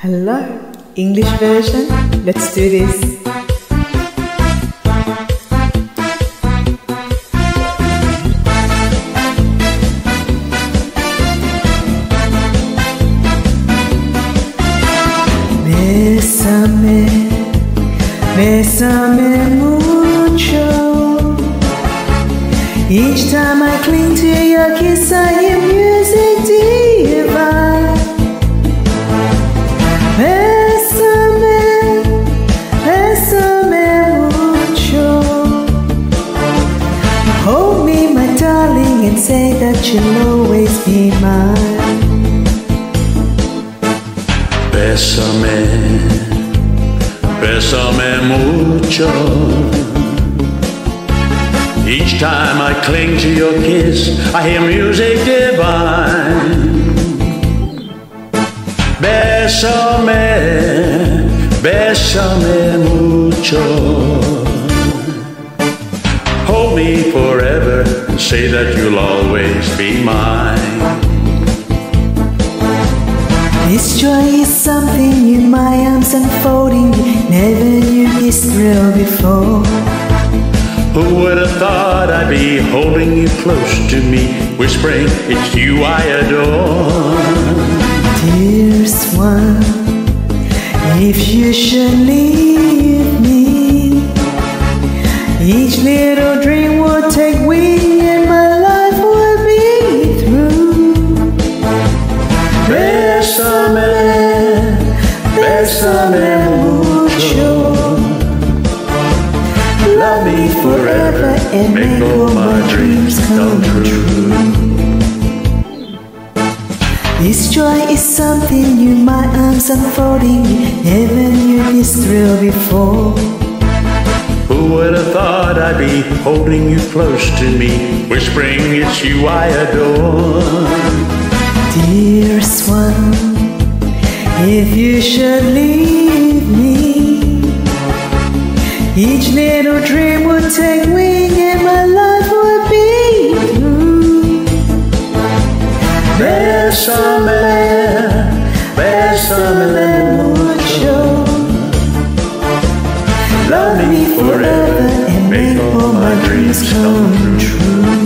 Hello, English version. Let's do this. Bésame, bésame mucho. Each time I cling to your kiss, I hear music say that you'll always be mine. Bésame, bésame mucho. Each time I cling to your kiss, I hear music divine. Bésame, bésame mucho. Say that you'll always be mine. This joy is something in my arms unfolding. Never knew this thrill before. Who would have thought I'd be holding you close to me, whispering, It's you I adore. Dearest one, if you should leave me, each little bésame mucho. Love me forever and make all my dreams come true. This joy is something in my arms unfolding. Never knew this thrill before. Who would have thought I'd be holding you close to me, whispering, It's you I adore. Dearest one, if you should each little dream would take wing and my life would be through. Bésame, mucho. Love me forever and make all my dreams come true.